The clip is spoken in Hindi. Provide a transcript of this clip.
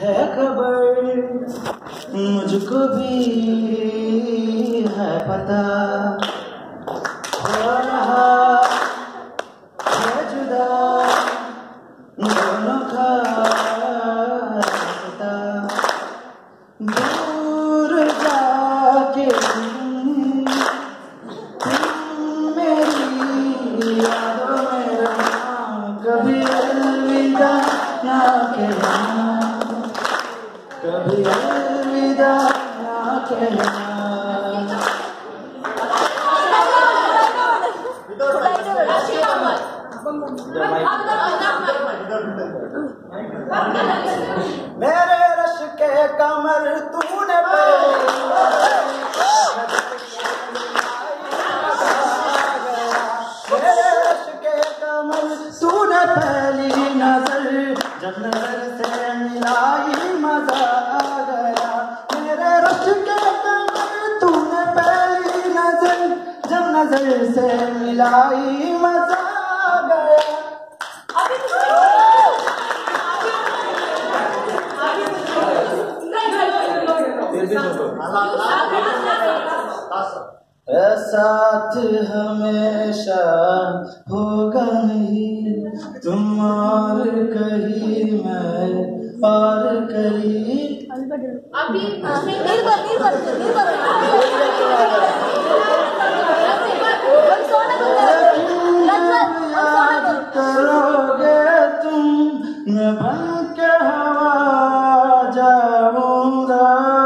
है खबर, मुझको भी है पता। हो रहा है जुदा, दोनों का रास्ता। दूर जाके मेरी यादों में कभी अलविदा ना कहना कभी अलविदा ना कहना मेरे रश के कमर, तूने मेरे रश के पहली नज़र जब नज़र से मिलाई मज़ा गया साथ हमेशा होगा नहीं तुम और कहीं मैं और कहीं अभी निर्भर निर्भर निर्भर 나밖에 하자 못다.